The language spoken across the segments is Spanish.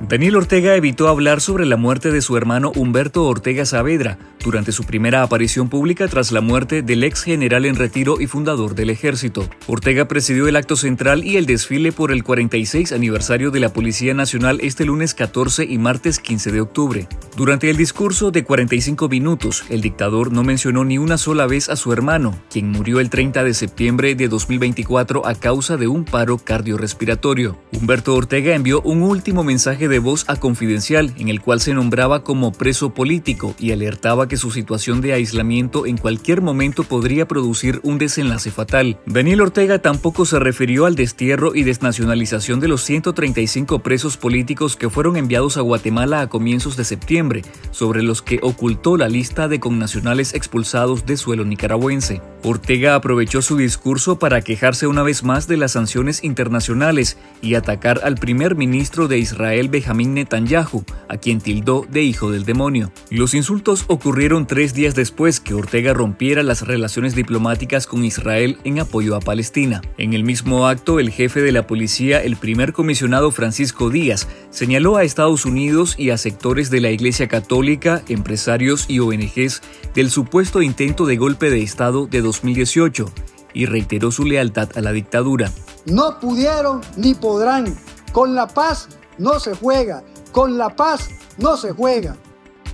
Daniel Ortega evitó hablar sobre la muerte de su hermano Humberto Ortega Saavedra durante su primera aparición pública tras la muerte del ex general en retiro y fundador del ejército. Ortega presidió el acto central y el desfile por el 46 aniversario de la Policía Nacional este lunes 14 y martes 15 de octubre. Durante el discurso de 45 minutos, el dictador no mencionó ni una sola vez a su hermano, quien murió el 30 de septiembre de 2024 a causa de un paro cardiorrespiratorio. Humberto Ortega envió un último mensaje de voz a Confidencial en el cual se nombraba como preso político y alertaba que su situación de aislamiento en cualquier momento podría producir un desenlace fatal. Daniel Ortega tampoco se refirió al destierro y desnacionalización de los 135 presos políticos que fueron enviados a Guatemala a comienzos de septiembre, sobre los que ocultó la lista de connacionales expulsados de suelo nicaragüense. Ortega aprovechó su discurso para quejarse una vez más de las sanciones internacionales y atacar al primer ministro de Israel Benjamin Netanyahu, a quien tildó de hijo del demonio. Los insultos ocurrieron tres días después que Ortega rompiera las relaciones diplomáticas con Israel en apoyo a Palestina. En el mismo acto, el jefe de la policía, el primer comisionado Francisco Díaz, señaló a Estados Unidos y a sectores de la Iglesia Católica, empresarios y ONGs del supuesto intento de golpe de Estado de 2018 y reiteró su lealtad a la dictadura. No pudieron ni podrán. Con la paz no se juega. Con la paz no se juega.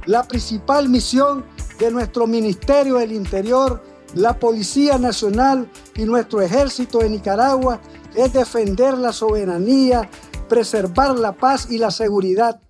La principal misión de nuestro Ministerio del Interior, la Policía Nacional y nuestro Ejército de Nicaragua es defender la soberanía, preservar la paz y la seguridad